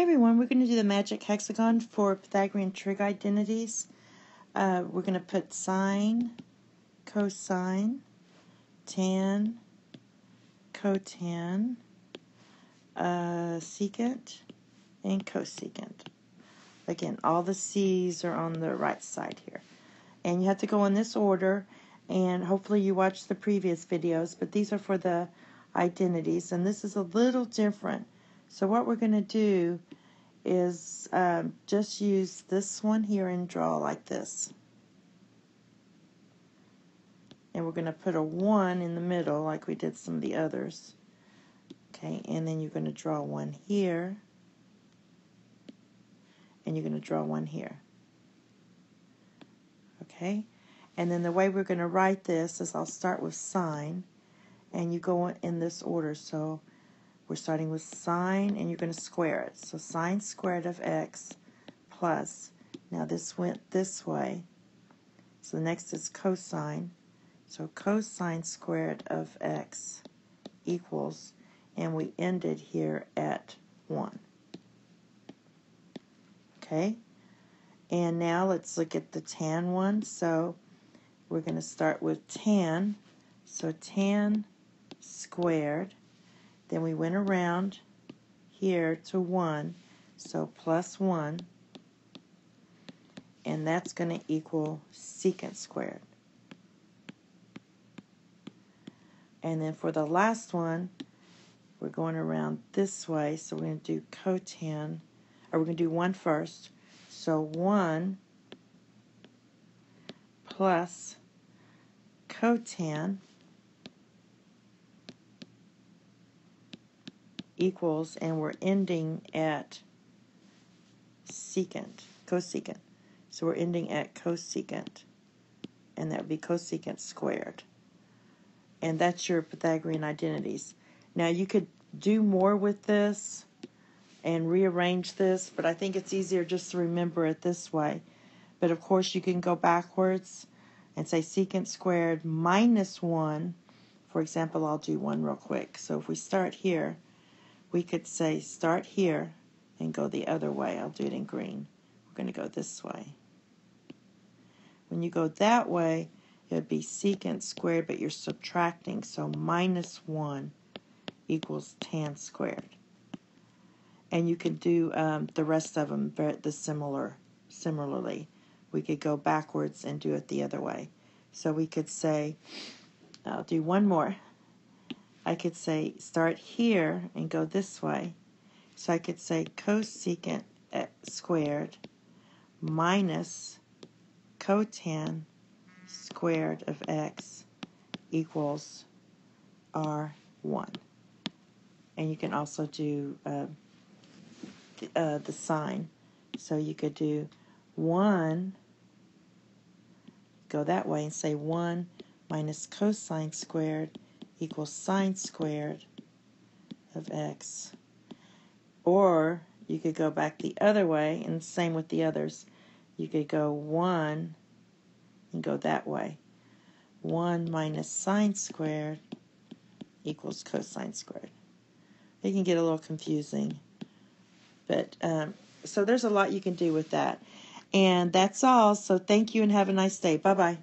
Hey everyone, we're going to do the magic hexagon for Pythagorean trig identities. Uh, we're going to put sine, cosine, tan, cotan, uh, secant, and cosecant. Again, all the C's are on the right side here. And you have to go in this order, and hopefully you watched the previous videos, but these are for the identities, and this is a little different so what we're going to do is um, just use this one here and draw like this. And we're going to put a 1 in the middle like we did some of the others. Okay, and then you're going to draw one here. And you're going to draw one here. Okay, and then the way we're going to write this is I'll start with sine. And you go in this order. So we're starting with sine, and you're going to square it. So sine squared of x plus, now this went this way, so the next is cosine. So cosine squared of x equals, and we ended here at 1. Okay? And now let's look at the tan one. So we're going to start with tan. So tan squared then we went around here to 1, so plus 1, and that's going to equal secant squared. And then for the last one, we're going around this way, so we're going to do cotan, or we're going to do 1 first. So 1 plus cotan equals, and we're ending at secant, cosecant. So we're ending at cosecant, and that would be cosecant squared. And that's your Pythagorean identities. Now you could do more with this and rearrange this, but I think it's easier just to remember it this way. But of course you can go backwards and say secant squared minus 1. For example, I'll do 1 real quick. So if we start here, we could say start here and go the other way. I'll do it in green. We're going to go this way. When you go that way, it would be secant squared, but you're subtracting, so minus 1 equals tan squared. And you could do um, the rest of them the similar, similarly. We could go backwards and do it the other way. So we could say, I'll do one more. I could say start here and go this way. So I could say cosecant squared minus cotan squared of x equals R1. And you can also do uh, the, uh, the sine. So you could do 1, go that way and say 1 minus cosine squared equals sine squared of x. Or you could go back the other way, and same with the others. You could go 1 and go that way. 1 minus sine squared equals cosine squared. It can get a little confusing. But um, so there's a lot you can do with that. And that's all. So thank you and have a nice day. Bye bye.